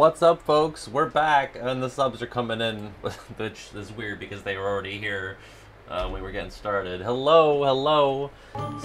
What's up, folks? We're back, and the subs are coming in, which is weird because they were already here uh, when we were getting started. Hello, hello.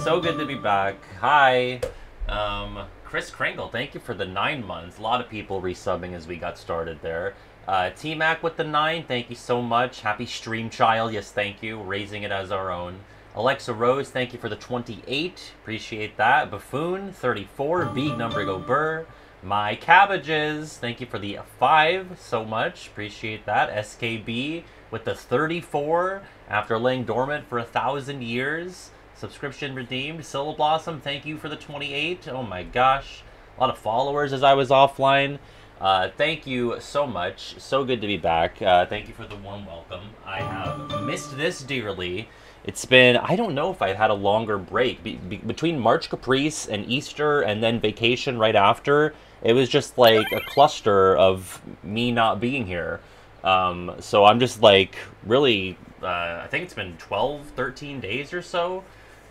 So good to be back. Hi. Um, Chris Kringle, thank you for the nine months. A lot of people resubbing as we got started there. Uh, T-Mac with the nine, thank you so much. Happy Stream Child, yes, thank you. Raising it as our own. Alexa Rose, thank you for the 28. Appreciate that. Buffoon, 34. Big number go Burr. My Cabbages, thank you for the 5 so much. Appreciate that. SKB with the 34 after laying dormant for a thousand years. Subscription redeemed. Sylla Blossom, thank you for the 28. Oh my gosh. A lot of followers as I was offline. Uh, thank you so much. So good to be back. Uh, thank you for the warm welcome. I have missed this dearly. It's been, I don't know if I've had a longer break. Be, between March Caprice and Easter and then vacation right after, it was just like a cluster of me not being here. Um, so I'm just like really, uh, I think it's been 12, 13 days or so.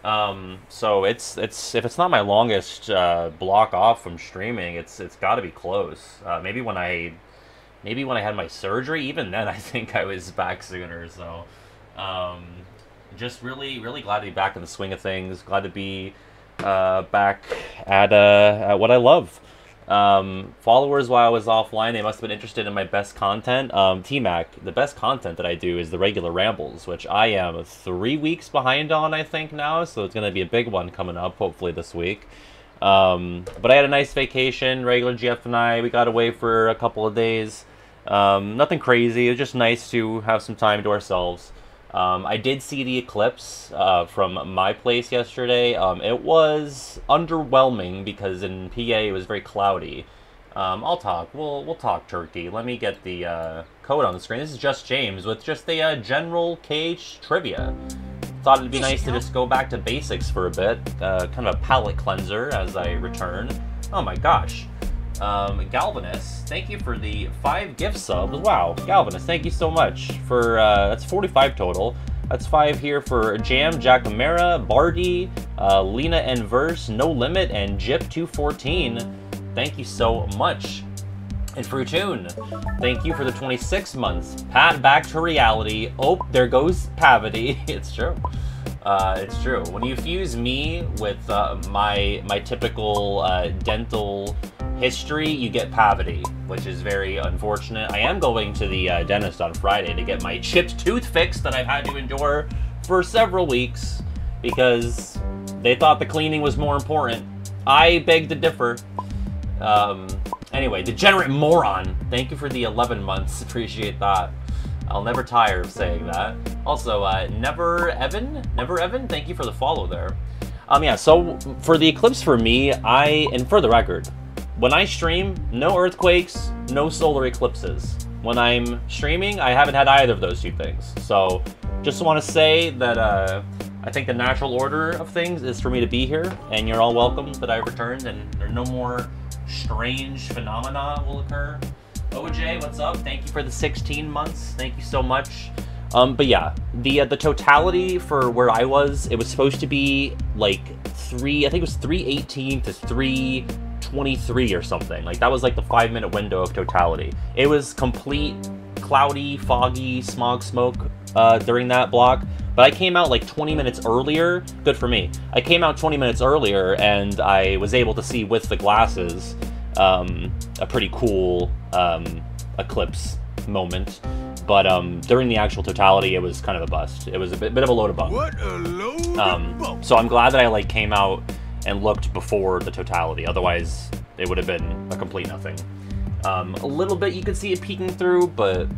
Um, so it's it's if it's not my longest uh, block off from streaming, it's it's got to be close. Uh, maybe when I maybe when I had my surgery, even then I think I was back sooner. So um, just really, really glad to be back in the swing of things. Glad to be uh, back at, uh, at what I love. Um, followers while I was offline, they must have been interested in my best content. Um, T-Mac, the best content that I do is the regular rambles, which I am three weeks behind on, I think, now. So it's going to be a big one coming up, hopefully this week. Um, but I had a nice vacation. Regular GF and I, we got away for a couple of days. Um, nothing crazy. It was just nice to have some time to ourselves. Um, I did see the eclipse uh, from my place yesterday. Um, it was underwhelming because in PA it was very cloudy. Um, I'll talk. We'll we'll talk turkey. Let me get the uh, code on the screen. This is just James with just the uh, general KH trivia. Thought it'd be nice to just go back to basics for a bit. Uh, kind of a palate cleanser as I return. Oh my gosh. Um, Galvanus, thank you for the five gift subs. Wow, Galvanus, thank you so much for uh, that's 45 total. That's five here for Jam, Jack Amara, Bardi, uh, Lena and Verse, No Limit, and Jip214. Thank you so much. And Fruitune, thank you for the 26 months. Pat back to reality. Oh, there goes Pavity. it's true. Uh, it's true. When you fuse me with uh, my my typical uh, dental history, you get poverty, which is very unfortunate. I am going to the uh, dentist on Friday to get my chipped tooth fixed that I've had to endure for several weeks because they thought the cleaning was more important. I beg to differ. Um, anyway, degenerate moron. Thank you for the 11 months. Appreciate that. I'll never tire of saying that. Also, uh, Never Evan, Never Evan, thank you for the follow there. Um, yeah, so for the Eclipse for me, I, and for the record, when I stream, no earthquakes, no solar eclipses. When I'm streaming, I haven't had either of those two things. So, just want to say that uh, I think the natural order of things is for me to be here, and you're all welcome that I returned, and there no more strange phenomena will occur. OJ, what's up? Thank you for the 16 months. Thank you so much. Um, but yeah, the uh, the totality for where I was, it was supposed to be like three. I think it was 318 to 323 or something. Like that was like the five minute window of totality. It was complete cloudy, foggy, smog smoke uh, during that block. But I came out like 20 minutes earlier. Good for me. I came out 20 minutes earlier and I was able to see with the glasses um, a pretty cool um, eclipse moment. But um, during the actual totality, it was kind of a bust. It was a bit, bit of a load of bunk. What a load Um, of so I'm glad that I like came out and looked before the totality. Otherwise, it would have been a complete nothing. Um, a little bit you could see it peeking through, but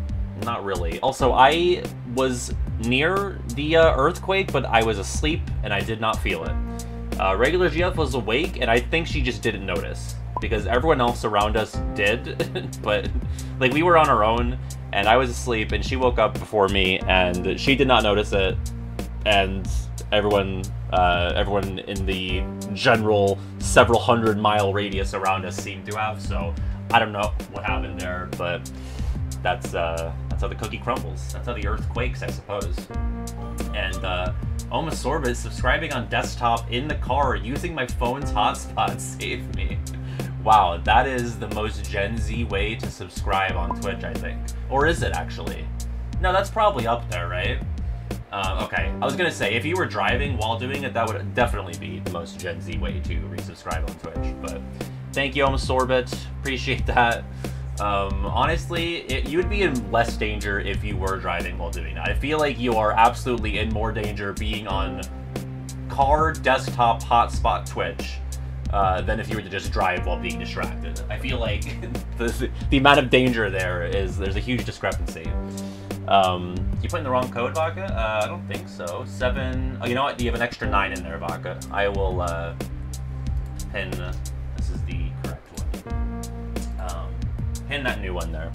not really. Also, I was near the uh, earthquake, but I was asleep and I did not feel it. Uh, regular GF was awake, and I think she just didn't notice because everyone else around us did. but like we were on our own, and I was asleep, and she woke up before me, and she did not notice it, and everyone, uh, everyone in the general several hundred mile radius around us seemed to have. So I don't know what happened there, but that's uh, that's how the cookie crumbles. That's how the earth quakes, I suppose. And uh, Sorbet subscribing on desktop in the car using my phone's hotspot saved me. Wow, that is the most Gen Z way to subscribe on Twitch, I think. Or is it actually? No, that's probably up there, right? Uh, okay, I was gonna say, if you were driving while doing it, that would definitely be the most Gen Z way to resubscribe on Twitch. But thank you, almost Sorbet. Appreciate that. Um, honestly, it, you would be in less danger if you were driving while doing that. I feel like you are absolutely in more danger being on car, desktop, hotspot Twitch uh, than if you were to just drive while being distracted. I feel like the, the amount of danger there is, there's a huge discrepancy. Um, you put in the wrong code, Vodka? Uh, I don't think so. Seven, oh, you know what? You have an extra nine in there, Vodka. I will, uh, pin, this is the correct one. Um, pin that new one there.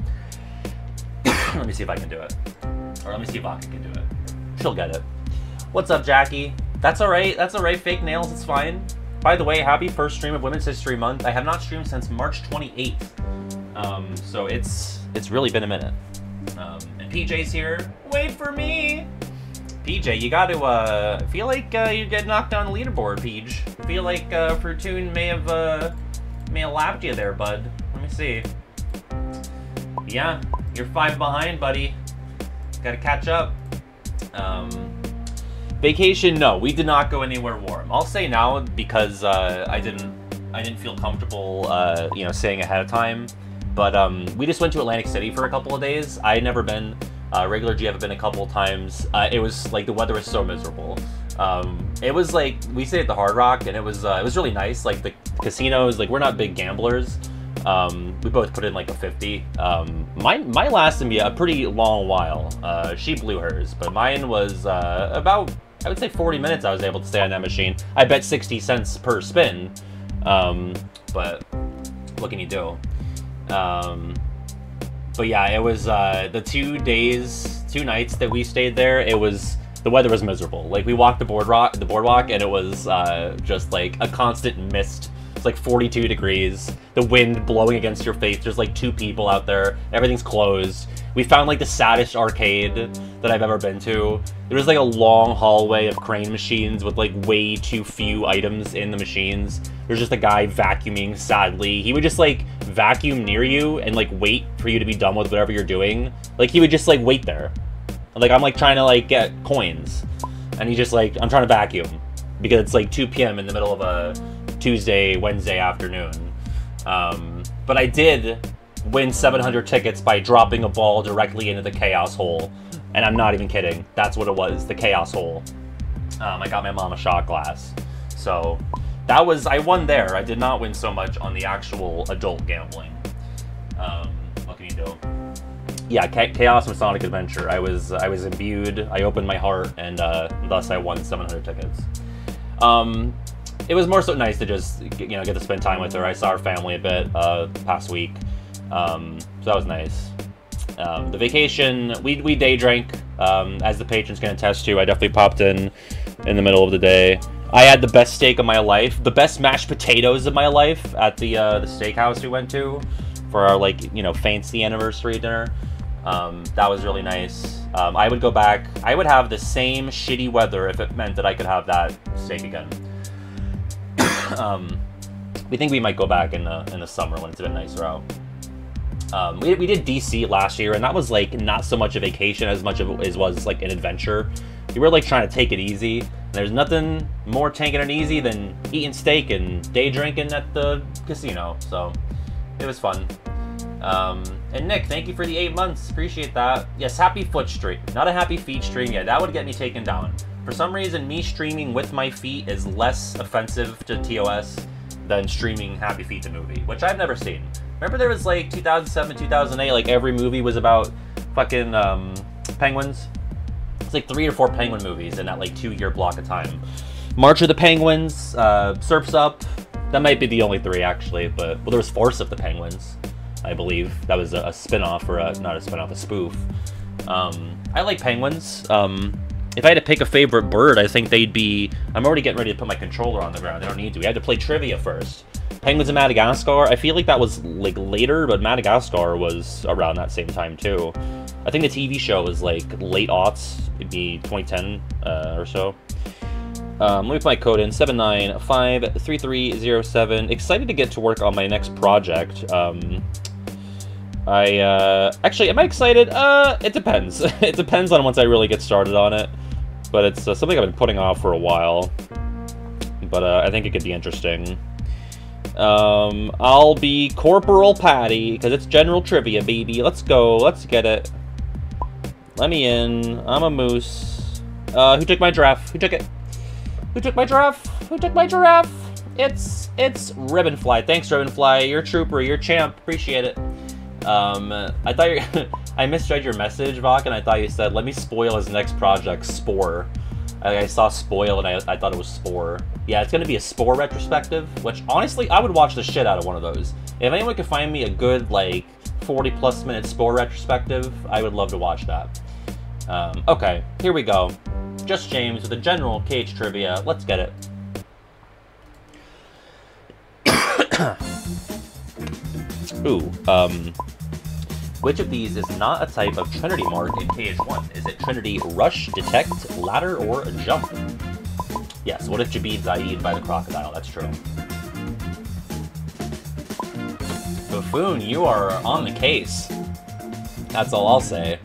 let me see if I can do it. Or let me see if Vodka can do it. She'll get it. What's up, Jackie? That's alright, that's alright, fake nails, it's fine. By the way, happy first stream of Women's History Month. I have not streamed since March 28th. Um, so it's it's really been a minute. PJ's here. Wait for me! PJ, you got to, uh, feel like uh, you get knocked on the leaderboard, Peach. feel like uh, Fortune may have, uh, may have lapped you there, bud. Let me see. Yeah, you're five behind, buddy. Gotta catch up. Um, Vacation, no, we did not go anywhere warm. I'll say now because uh, I didn't, I didn't feel comfortable, uh, you know, saying ahead of time. But um, we just went to Atlantic City for a couple of days. I had never been. Uh, regular G, I've been a couple of times. Uh, it was like the weather was so miserable. Um, it was like we stayed at the Hard Rock, and it was uh, it was really nice. Like the casinos, like we're not big gamblers. Um, we both put in like a 50. Um, mine, mine lasted me a pretty long while. Uh, she blew hers, but mine was uh, about I would say 40 minutes I was able to stay on that machine. I bet 60 cents per spin. Um, but what can you do? Um, but yeah, it was uh, the two days, two nights that we stayed there. It was the weather was miserable. Like we walked the boardwalk, the boardwalk, and it was uh, just like a constant mist. It's like 42 degrees. The wind blowing against your face. There's like two people out there. Everything's closed. We found like the saddest arcade that I've ever been to. There was like a long hallway of crane machines with like way too few items in the machines. There's just a guy vacuuming sadly. He would just like vacuum near you and like wait for you to be done with whatever you're doing. Like he would just like wait there. Like I'm like trying to like get coins. And he just like I'm trying to vacuum because it's like 2 p.m. in the middle of a Tuesday, Wednesday afternoon. Um, but I did win 700 tickets by dropping a ball directly into the chaos hole. And I'm not even kidding. That's what it was, the chaos hole. Um, I got my mom a shot glass. So that was, I won there. I did not win so much on the actual adult gambling. Um, what can you do? Yeah, Chaos and Sonic Adventure. I was I was imbued. I opened my heart, and uh, thus I won 700 tickets. Um, it was more so nice to just you know get to spend time with her. I saw her family a bit uh, past week. Um, so that was nice. Um, the vacation, we, we day drank, um, as the patrons can attest to. I definitely popped in in the middle of the day. I had the best steak of my life, the best mashed potatoes of my life at the uh, the steakhouse we went to for our like you know fancy anniversary dinner. Um, that was really nice. Um, I would go back. I would have the same shitty weather if it meant that I could have that steak again. um, we think we might go back in the in the summer when it's a bit nicer out. Um, we, we did DC last year, and that was like not so much a vacation as much of it was like an adventure. We were like trying to take it easy. There's nothing more taking it easy than eating steak and day drinking at the casino. So it was fun. Um, and Nick, thank you for the eight months. Appreciate that. Yes, happy foot stream. Not a happy feet stream. yet. that would get me taken down. For some reason, me streaming with my feet is less offensive to TOS than streaming Happy Feet the movie, which I've never seen. Remember there was like 2007, 2008, like every movie was about fucking um, penguins? It's like three or four penguin movies in that like two year block of time. March of the Penguins, uh, Surf's Up. That might be the only three actually, but well, there was Force of the Penguins, I believe. That was a, a spin off or a, not a spin off, a spoof. Um, I like penguins. Um, if I had to pick a favorite bird, I think they'd be. I'm already getting ready to put my controller on the ground. I don't need to. We had to play trivia first. Penguins of Madagascar. I feel like that was like later, but Madagascar was around that same time too. I think the TV show was like late aughts, it'd be 2010 uh, or so. Um, let me put my code in 7953307. Excited to get to work on my next project. Um, I, uh, actually, am I excited? Uh, it depends. it depends on once I really get started on it. But it's uh, something I've been putting off for a while. But uh, I think it could be interesting. Um, I'll be Corporal Patty, because it's general trivia, baby. Let's go. Let's get it. Let me in. I'm a moose. Uh, who took my giraffe? Who took it? Who took my giraffe? Who took my giraffe? It's, it's Ribbonfly. Thanks, Ribbonfly. You're trooper. You're champ. Appreciate it. Um, I thought you I misread your message, Vok, and I thought you said, let me spoil his next project, Spore. I, I saw Spoil, and I, I thought it was Spore. Yeah, it's to be a Spore retrospective, which, honestly, I would watch the shit out of one of those. If anyone could find me a good, like, 40 plus minute Spore retrospective, I would love to watch that. Um, okay, here we go. Just James with a general KH trivia. Let's get it. Ooh, um, which of these is not a type of Trinity mark in KH1? Is it Trinity Rush, Detect, Ladder, or Jump? Yes, what if Jabid Zaid by the Crocodile? That's true. Buffoon, you are on the case. That's all I'll say.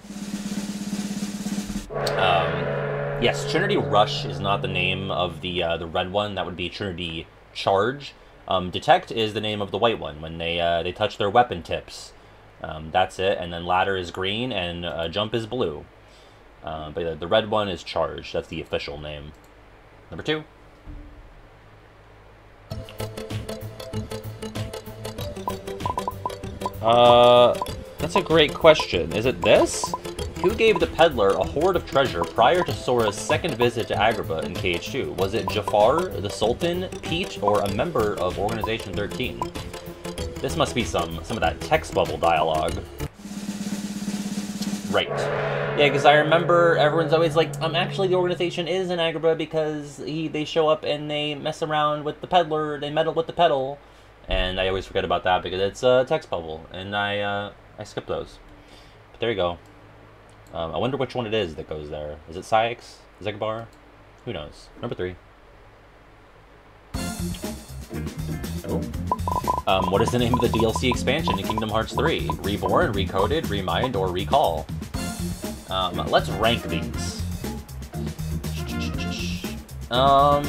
Um, yes, Trinity Rush is not the name of the uh, the red one. That would be Trinity Charge. Um, detect is the name of the white one when they uh, they touch their weapon tips. Um, that's it. And then ladder is green and uh, jump is blue. Uh, but the, the red one is charge. That's the official name. Number two. Uh, that's a great question. Is it this? Who gave the peddler a hoard of treasure prior to Sora's second visit to Agrabah in KH2? Was it Jafar, the Sultan, Pete, or a member of Organization 13? This must be some some of that text bubble dialogue. Right. Yeah, because I remember everyone's always like, um, actually the organization is in Agrabah because he they show up and they mess around with the peddler, they meddle with the pedal, and I always forget about that because it's a text bubble, and I uh, I skip those. But there you go. Um, I wonder which one it is that goes there. Is it Saïx? Xigbar? Who knows? Number three. Um, what is the name of the DLC expansion in Kingdom Hearts 3? Reborn, Recoded, Remind, or Recall? Um, let's rank these. Um,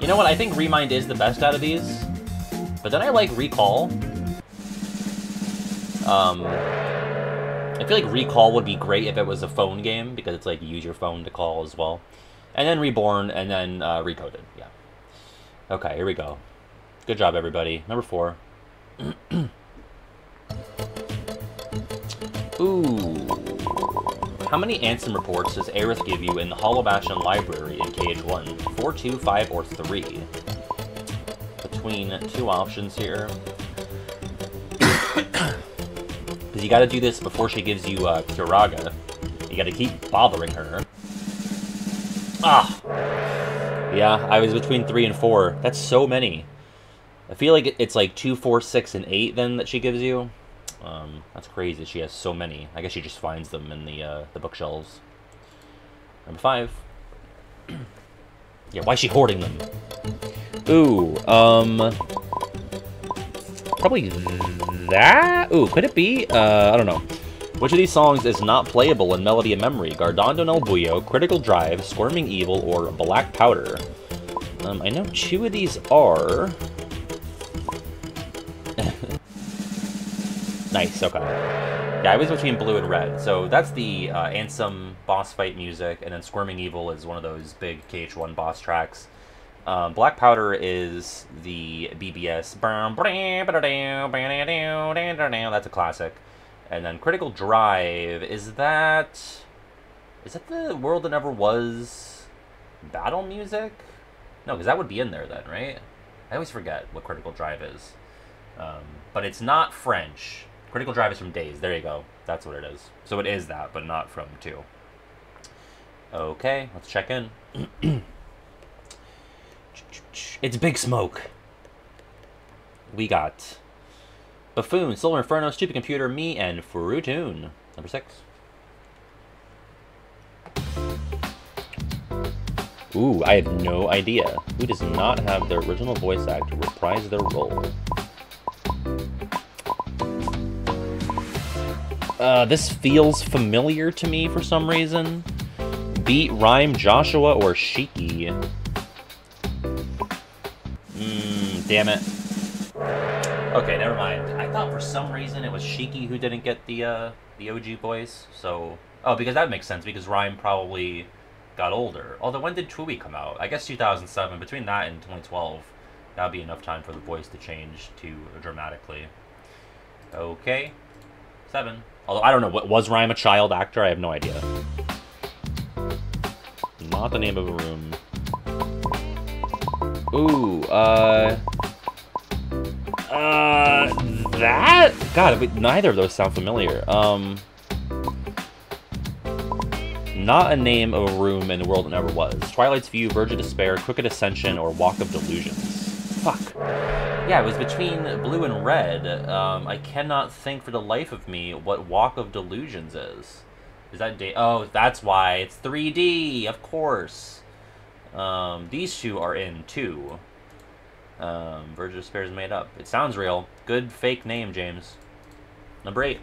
you know what? I think Remind is the best out of these. But then I like Recall. Um, I feel like Recall would be great if it was a phone game, because it's like use your phone to call as well. And then Reborn, and then uh, Recoded, yeah. Okay, here we go. Good job, everybody. Number four. Ooh. How many Ansem reports does Aerith give you in the Hollow Bastion library in KH1? 4, 2, 5, or 3? Between two options here. Because you gotta do this before she gives you uh, Curaga. You gotta keep bothering her. Ah! Yeah, I was between 3 and 4. That's so many. I feel like it's like 2, 4, 6, and 8 then that she gives you. Um, that's crazy. She has so many. I guess she just finds them in the uh, the bookshelves. Number 5. yeah, why is she hoarding them? Ooh, um... Probably that? Ooh, could it be? Uh, I don't know. Which of these songs is not playable in Melody and Memory? Guardando Nel Buio, Critical Drive, Squirming Evil, or Black Powder? Um, I know two of these are... nice, okay. Yeah, I was between blue and red. So that's the uh, Ansem boss fight music, and then Squirming Evil is one of those big KH1 boss tracks. Um, Black Powder is the BBS. That's a classic. And then Critical Drive, is that... Is that the World That Never Was battle music? No, because that would be in there then, right? I always forget what Critical Drive is. Um, but it's not French. Critical Drive is from Days. There you go. That's what it is. So it is that, but not from 2. Okay, let's check in. it's Big Smoke. We got Buffoon, Solar Inferno, Stupid Computer, me, and Fruitoon. Number six. Ooh, I have no idea. Who does not have their original voice actor reprise their role? Uh, this feels familiar to me for some reason. Beat, Rhyme, Joshua, or Shiki? Mmm, damn it. Okay, never mind. I thought for some reason it was Shiki who didn't get the, uh, the OG voice, so... Oh, because that makes sense, because Rhyme probably got older. Although, when did Tui come out? I guess 2007. Between that and 2012, that'd be enough time for the voice to change to dramatically. Okay. Seven. Although, I don't know. What was Rhyme a child actor? I have no idea. Not the name of a room. Ooh, uh... Uh... That? God, neither of those sound familiar. Um... Not a name of a room in the world that never was. Twilight's View, Verge of Despair, Crooked Ascension, or Walk of Delusions. Fuck. Yeah, it was between blue and red. Um, I cannot think for the life of me what Walk of Delusions is. Is that day? Oh, that's why. It's 3D, of course. Um, these two are in, too. Um, Verge of Despair is made up. It sounds real. Good fake name, James. Number eight.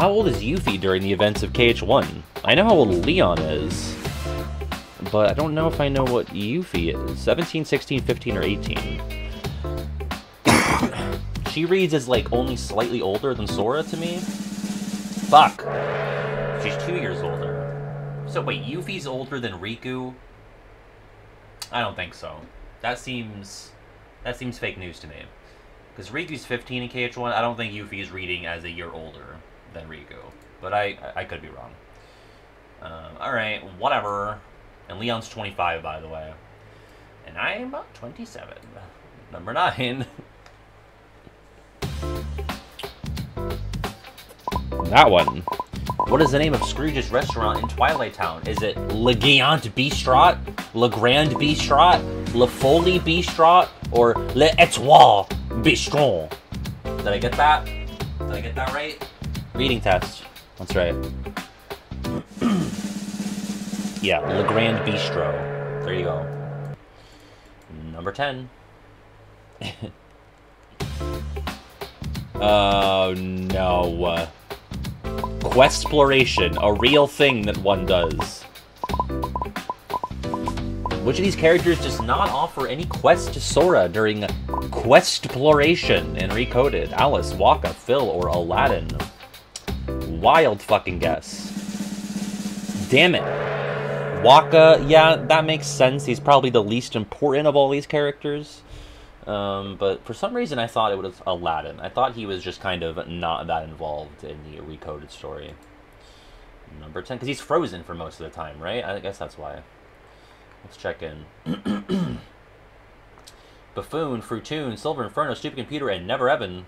How old is Yuffie during the events of KH1? I know how old Leon is, but I don't know if I know what Yuffie is. 17, 16, 15, or 18. she reads as, like, only slightly older than Sora to me. Fuck. She's two years older. So wait, Yuffie's older than Riku? I don't think so. That seems... That seems fake news to me. Because Riku's 15 in KH1, I don't think Yuffie is reading as a year older than Riku. But I, I could be wrong. Um, Alright, whatever. And Leon's 25, by the way. And I'm 27. Number 9. that one. What is the name of Scrooge's restaurant in Twilight Town? Is it Le Géant Bistrot? Le Grand Bistrot? Le Folie Bistrot? Or Le Etoile Bistron? Did I get that? Did I get that right? Reading test. That's right. yeah, Le Grand Bistro. There you go. Number 10. Oh, no. Questploration, a real thing that one does. Which of these characters does not offer any quest to Sora during Questploration and Recoded? Alice, Waka, Phil, or Aladdin? Wild fucking guess. Damn it. Waka, yeah, that makes sense. He's probably the least important of all these characters. Um, but for some reason, I thought it was Aladdin. I thought he was just kind of not that involved in the recoded story. Number 10, because he's frozen for most of the time, right? I guess that's why. Let's check in. Buffoon, Fruitoon, Silver Inferno, Stupid Computer, and Never Evan.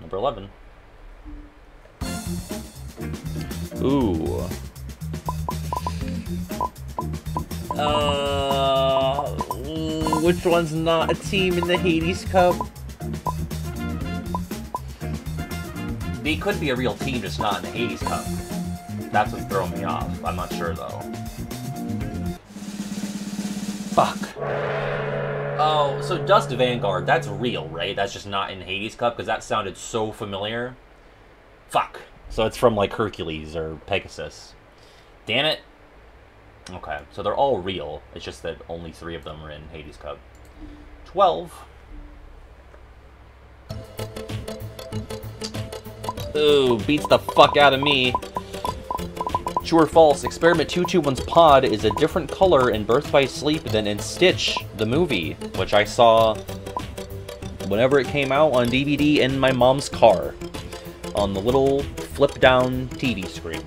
Number 11. Ooh. Uh, which one's not a team in the Hades Cup? They could be a real team, just not in the Hades Cup. That's what's throwing me off. I'm not sure, though. Fuck. Oh, so Dust Vanguard, that's real, right? That's just not in Hades Cup, because that sounded so familiar. Fuck. So it's from, like, Hercules or Pegasus. Damn it. Okay, so they're all real. It's just that only three of them are in Hades Cup. 12. Ooh, beats the fuck out of me. True or false, Experiment 221's pod is a different color in Birth by Sleep than in Stitch, the movie, which I saw whenever it came out on DVD in my mom's car on the little flip-down TV screen.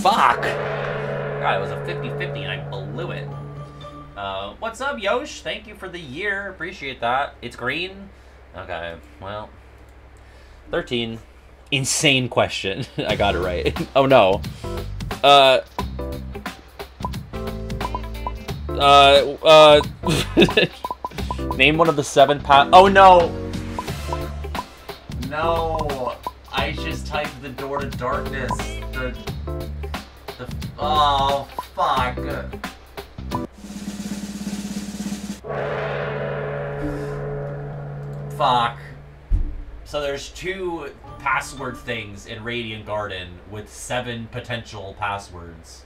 Fuck! God, it was a 50-50 and I blew it. Uh, what's up, Yosh? Thank you for the year. Appreciate that. It's green? Okay, well. 13. Insane question. I got it right. oh, no. Uh... Uh, uh... Name one of the seven paths. Oh, no! No! Just typed the door to darkness. The... The... Oh, fuck. Fuck. So there's two password things in Radiant Garden with seven potential passwords.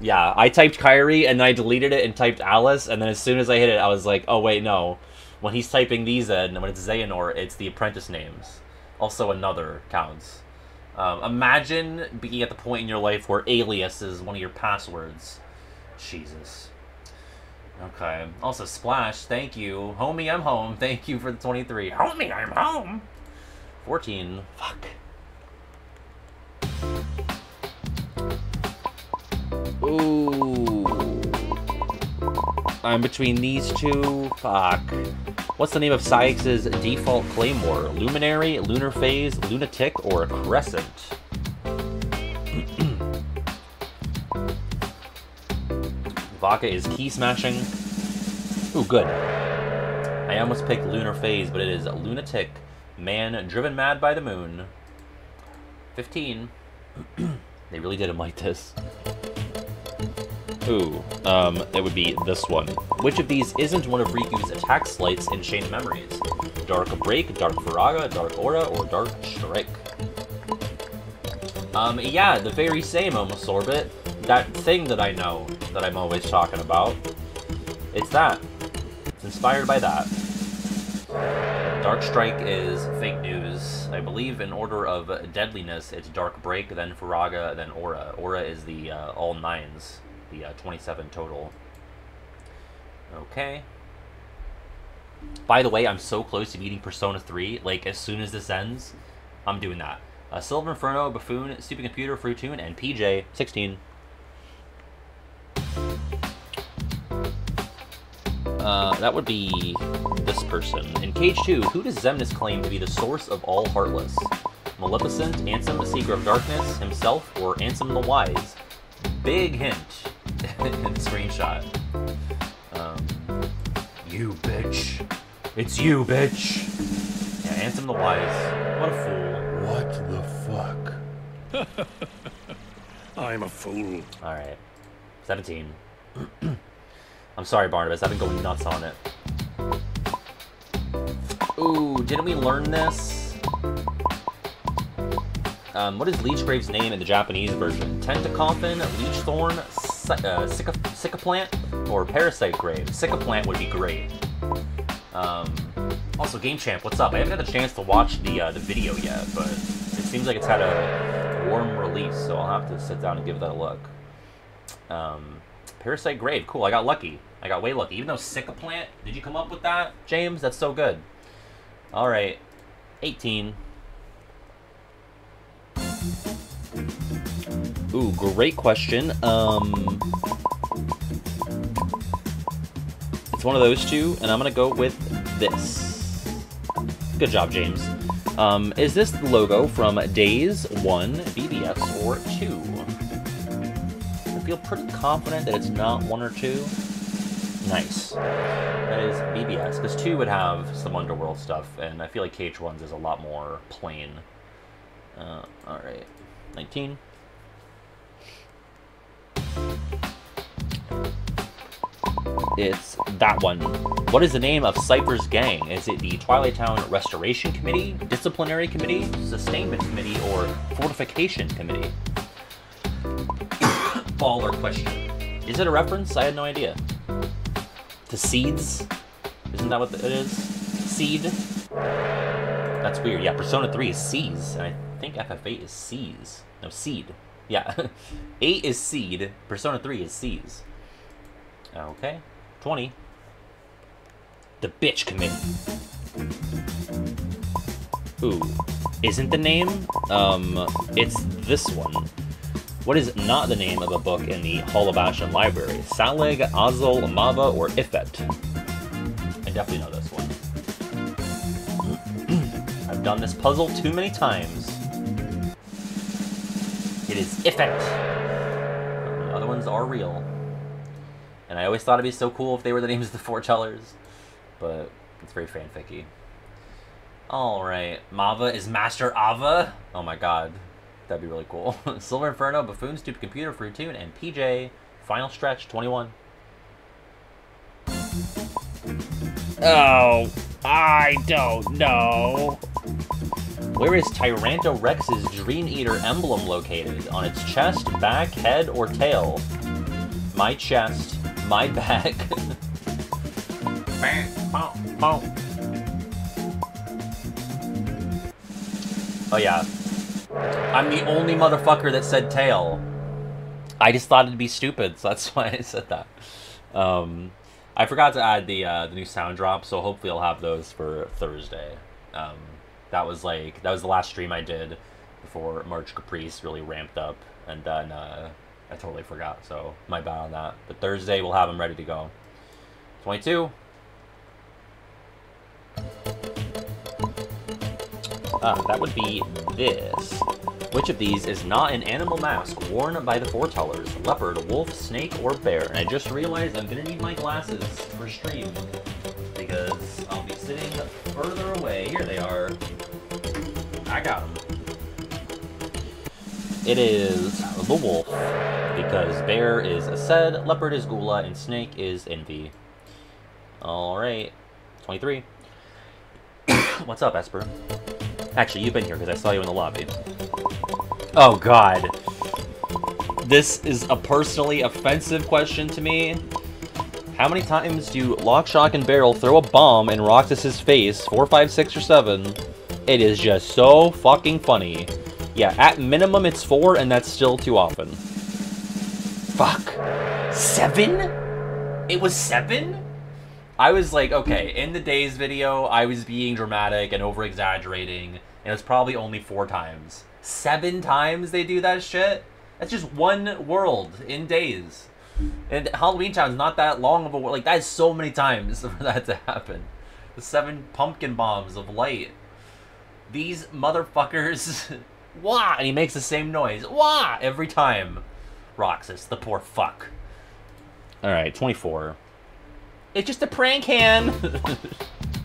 Yeah, I typed Kyrie and then I deleted it and typed Alice, and then as soon as I hit it, I was like, oh wait, no. When he's typing these in, when it's Xehanort, it's the apprentice names. Also another counts. Um, imagine being at the point in your life where alias is one of your passwords. Jesus. Okay. Also, Splash, thank you. Homie, I'm home. Thank you for the 23. Homie, I'm home. 14. Fuck. Ooh. I'm between these two. Fuck. What's the name of Saïx' default claymore? Luminary, Lunar Phase, Lunatic, or Crescent? Vodka is key smashing. Ooh, good. I almost picked Lunar Phase, but it is Lunatic, Man Driven Mad by the Moon. 15. they really did him like this. Ooh, um, it would be this one. Which of these isn't one of Riku's attack sleights in Chain Memories? Dark Break, Dark Firaga, Dark Aura, or Dark Strike? Um, yeah, the very same, almost Orbit. That thing that I know, that I'm always talking about. It's that. It's inspired by that. Dark Strike is fake news. I believe in order of deadliness, it's Dark Break, then Firaga, then Aura. Aura is the uh, all nines, the uh, 27 total. Okay. By the way, I'm so close to beating Persona 3. Like, as soon as this ends, I'm doing that. Uh, Silver Inferno, Buffoon, Supercomputer, Fruitoon, and PJ, 16. Uh, that would be this person. In KH2, who does Xemnas claim to be the source of all Heartless? Maleficent, Ansem the Seeker of Darkness, himself, or Ansem the Wise? Big hint in the screenshot. Um, you bitch. It's you, bitch. Yeah, Ansem the Wise. What a fool. What the fuck? I'm a fool. Alright. 17. I'm sorry, Barnabas. I've been going nuts on it. Ooh, didn't we learn this? Um, what is Leechgrave's name in the Japanese version? Tentacoffin, Leechthorn, uh, Sicca, Plant, or Parasite Grave? Sicka plant would be great. Um, also, Game Champ, what's up? I haven't had the chance to watch the uh, the video yet, but it seems like it's had a warm release, so I'll have to sit down and give that a look. Um, Parasite Grave, cool. I got lucky. I got way lucky. Even though Sicca Plant, did you come up with that, James? That's so good. All right, 18. Ooh, great question. Um, it's one of those two, and I'm gonna go with this. Good job, James. Um, is this the logo from Days 1, BBS, or 2? I feel pretty confident that it's not 1 or 2. Nice. That is BBS, because 2 would have some Underworld stuff, and I feel like KH1's is a lot more plain. Uh, alright. 19. It's that one. What is the name of Cypher's gang? Is it the Twilight Town Restoration Committee, Disciplinary Committee, Sustainment Committee, or Fortification Committee? Baller question. Is it a reference? I had no idea. To seeds? Isn't that what it is? Seed? That's weird. Yeah, Persona 3 is C's, and I think FF8 is C's. No, Seed. Yeah. 8 is Seed, Persona 3 is C's. Okay. 20. The Bitch Committee. Ooh. Isn't the name? Um, it's this one. What is not the name of a book in the Hall of Ashen Library? Saleg, Azul, Mava, or Ifet? I definitely know this one. I've done this puzzle too many times. It is Ifet. The other ones are real. And I always thought it'd be so cool if they were the names of the foretellers. But it's very fanficky. Alright. Mava is Master Ava? Oh my god. That'd be really cool. Silver Inferno, Buffoon, Stupid Computer, Fruitoon, and PJ. Final stretch, 21. Oh, I don't know. Where is Tyranto Rex's Dream Eater emblem located? On its chest, back, head, or tail? My chest, my back. oh yeah. I'm the only motherfucker that said tail. I just thought it'd be stupid, so that's why I said that. Um, I forgot to add the uh, the new sound drop, so hopefully I'll have those for Thursday. Um, that was like that was the last stream I did before March Caprice really ramped up, and then uh, I totally forgot. So my bad on that. But Thursday we'll have them ready to go. Twenty two. Ah, that would be this. Which of these is not an animal mask worn by the foretellers? Leopard, wolf, snake, or bear? And I just realized I'm gonna need my glasses for stream. Because I'll be sitting further away. Here they are. I got them. It is the wolf. Because bear is Aced, leopard is Gula, and snake is Invi. Alright. 23. What's up, Esper? Actually, you've been here because I saw you in the lobby. Oh god. This is a personally offensive question to me. How many times do Lock, Shock, and Barrel throw a bomb in Roxas's face? Four, five, six, or seven? It is just so fucking funny. Yeah, at minimum it's four, and that's still too often. Fuck. Seven? It was seven? I was like, okay, in the Days video, I was being dramatic and over-exaggerating, and it's probably only four times seven times they do that shit. That's just one world in days. And Halloween Town's not that long of a. Like, that is so many times for that to happen. The seven pumpkin bombs of light. These motherfuckers. Wah! And he makes the same noise. Wah! Every time. Roxas, the poor fuck. Alright, 24. It's just a prank hand!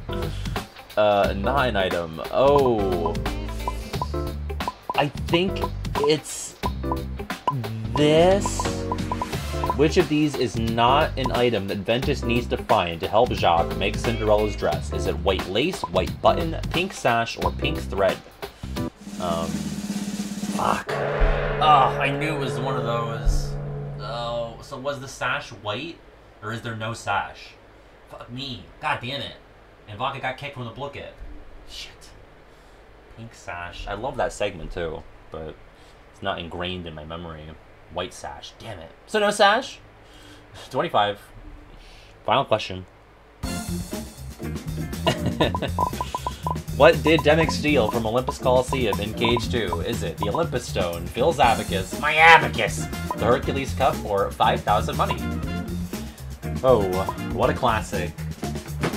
uh, nine item. Oh. I think it's this. Which of these is not an item that Ventus needs to find to help Jaq make Cinderella's dress? Is it white lace, white button, pink sash, or pink thread? Um, fuck. Oh, I knew it was one of those. Oh, so was the sash white, or is there no sash? Fuck me. God damn it. And Vodka got kicked from the Blooket. Shit. Pink sash. I love that segment too, but it's not ingrained in my memory. White sash. Damn it. So no sash? 25. Final question. what did Demyx steal from Olympus Coliseum in KH2? Is it the Olympus Stone, Phil's Abacus, my Abacus, the Hercules Cup, or 5,000 money? Oh, what a classic.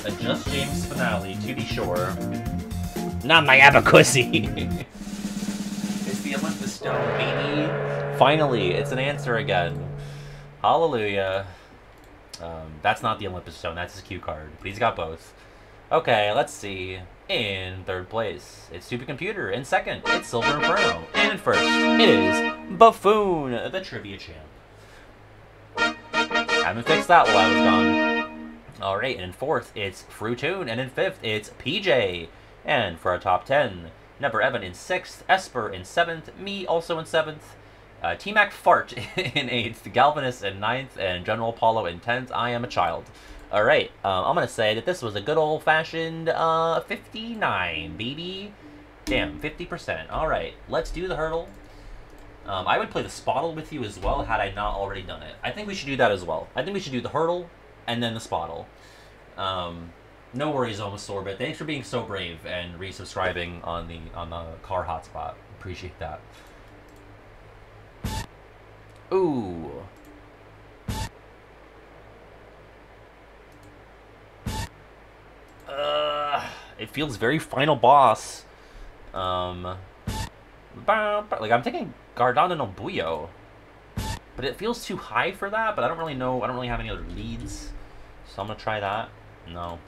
A Just James finale, to be sure. Not my abacussy. it's the Olympus Stone, baby. Finally, it's an answer again. Hallelujah. Um, that's not the Olympus Stone, that's his cue card. But he's got both. Okay, let's see. In third place, it's Supercomputer. In second, it's Silver Inferno. And in first, it is Buffoon, the trivia champ. Haven't fixed that while I was gone. Alright, and in fourth, it's Fruitoon. And in fifth, it's PJ. And for our top 10, Never Evan in 6th, Esper in 7th, me also in 7th, uh, T-Mac Fart in 8th, Galvanus in 9th, and General Apollo in 10th. I am a child. Alright, um, I'm going to say that this was a good old-fashioned uh, 59, baby. Damn, 50%. Alright, let's do the Heardle. Um, I would play the Spottle with you as well had I not already done it. I think we should do that as well. I think we should do the Heardle and then the Spottle. Um, no worries, almost. Thanks for being so brave and resubscribing on the on the car hotspot. Appreciate that. Ooh. Uh, it feels very final boss. Um, like I'm thinking Gardana no Buyo, but it feels too high for that. But I don't really know. I don't really have any other leads, so I'm gonna try that. No.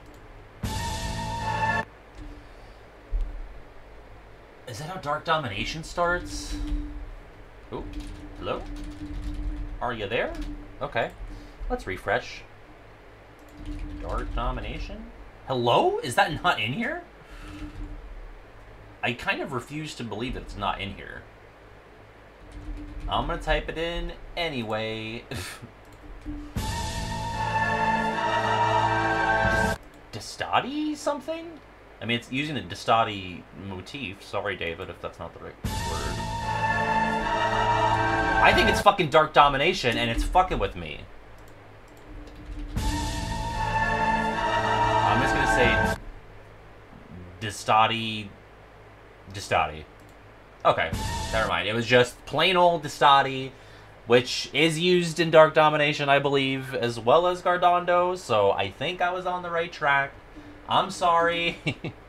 Is that how Dark Domination starts? Oh, hello? Are you there? Okay. Let's refresh. Dark Domination? Hello? Is that not in here? I kind of refuse to believe that it's not in here. I'm gonna type it in anyway. Destati something? I mean, it's using the Destati motif. Sorry, David, if that's not the right word. I think it's fucking Dark Domination, and it's fucking with me. I'm just gonna say Destati. Destati. Okay, never mind. It was just plain old Destati, which is used in Dark Domination, I believe, as well as Guardando, so I think I was on the right track. I'm sorry.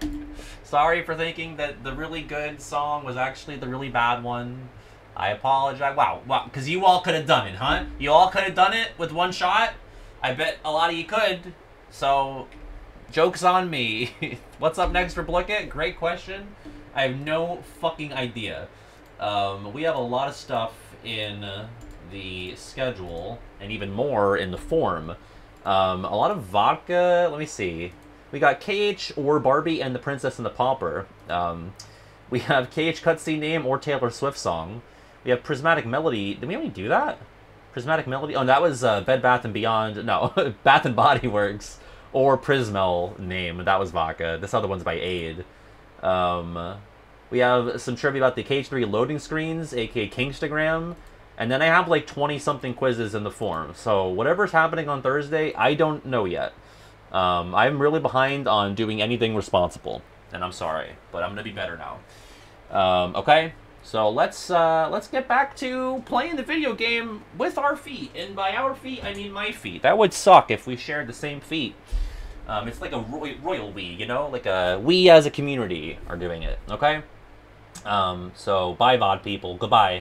sorry for thinking that the really good song was actually the really bad one. I apologize. Wow, wow, because you all could have done it, huh? You all could have done it with one shot? I bet a lot of you could. So, joke's on me. What's up next for Blooket? Great question. I have no fucking idea. Um, we have a lot of stuff in the schedule, and even more in the form. Um, a lot of vodka. Let me see. We got KH or Barbie and the Princess and the Pauper. Um, we have KH cutscene name or Taylor Swift song. We have Prismatic Melody. Did we only do that? Prismatic Melody? Oh, that was uh, Bed Bath and Beyond. No, Bath and Body Works. Or Prismel name. That was Vodka. This other one's by Aid. Um, we have some trivia about the KH3 loading screens, aka Kingstagram. And then I have like 20 something quizzes in the form. So whatever's happening on Thursday, I don't know yet. Um, I'm really behind on doing anything responsible. And I'm sorry, but I'm going to be better now. Um, okay, so let's uh, let's get back to playing the video game with our feet. And by our feet, I mean my feet. That would suck if we shared the same feet. Um, it's like a roy- royal we, you know, like a we as a community are doing it. Okay. Um, so bye, VOD people. Goodbye.